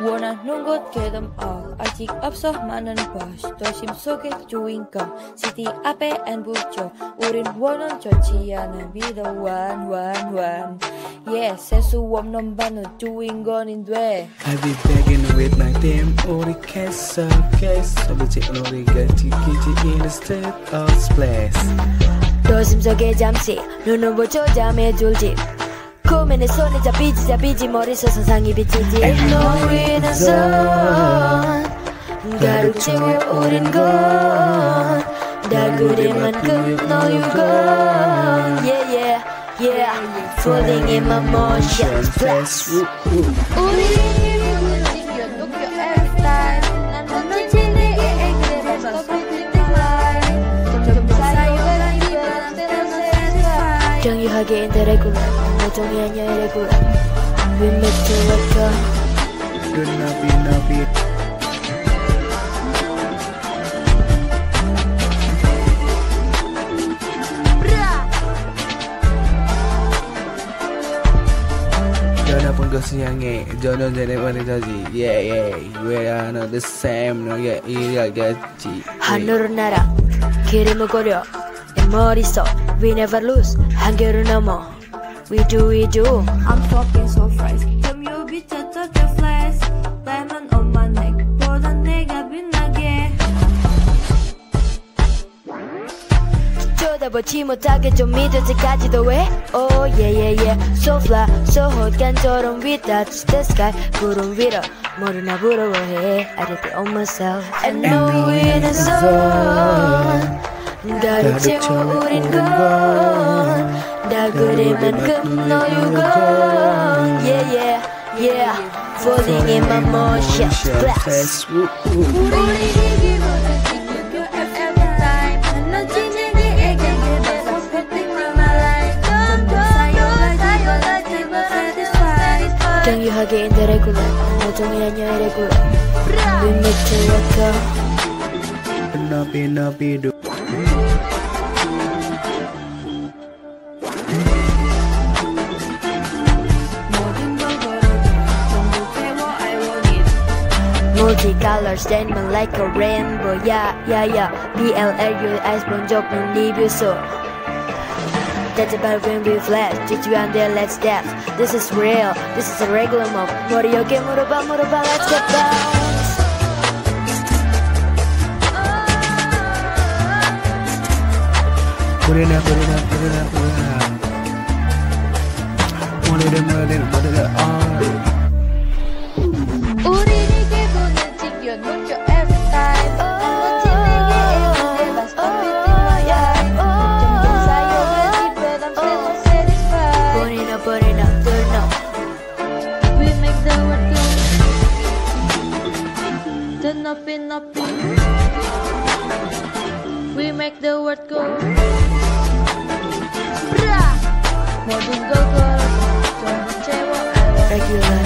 원하는 곳 개덤 어 아직 없어 많은 버스 도심 속의 주인공 시티 앞에 안붙죠 우린 원은 좋지 않은 믿어 완완완 yeah 세수 없는 반은 주인공인 돼 I be begging with my team 우리 계속해서 부지 우리 같이 기지 in the state of splash 도심 속에 잠시 눈을 보죠 잠에 졸지 고민의 손에 잡히지 잡히지. 머릿속 상상이 비치지. 노이는 선 가득 채워 오랜 건 달그림만큼 너유건. Yeah yeah yeah. Floating in my motion Splash 우리 again yang regular Motongi hanya irregular We make to nabi? up Good enough, enough, enough siangnya jodoh jadi yeah yeah we are not the same. No yeah iya gaji. Hanur nara kirimu koryo 은 날아 기름을 고려 내 머릿속 We never lose 한계를 넘어 We do we do I'm fucking so fresh 점유 비춰져 저 flash Diamond on my neck 보다 내가 빛나게 쳐다보지 못하게 좀 믿어지까지도 해 Oh yeah yeah yeah So fly so hot 간절한 We touch the sky 구름 위로 모르나 부러워해 I did it on myself And know in the sun đã được trao đến con đã gửi đến mình cấm nói yêu con yeah yeah yeah. Falling in my motion blast Hagi irregular, motomilanya irregular. We make it work out. Napi napi. multicolor statement like a rainbow Yeah, yeah, yeah BLR, Iceborne joke, no leave you so that's about when we flash, did you and there let's dance This is real, this is a regular move Morioke, Muruba, Muruba, let's get down Put it up, put it up, put it up, put it up One of them, one of them, one of them, all We make the world go. Bra! Modern go go. Don't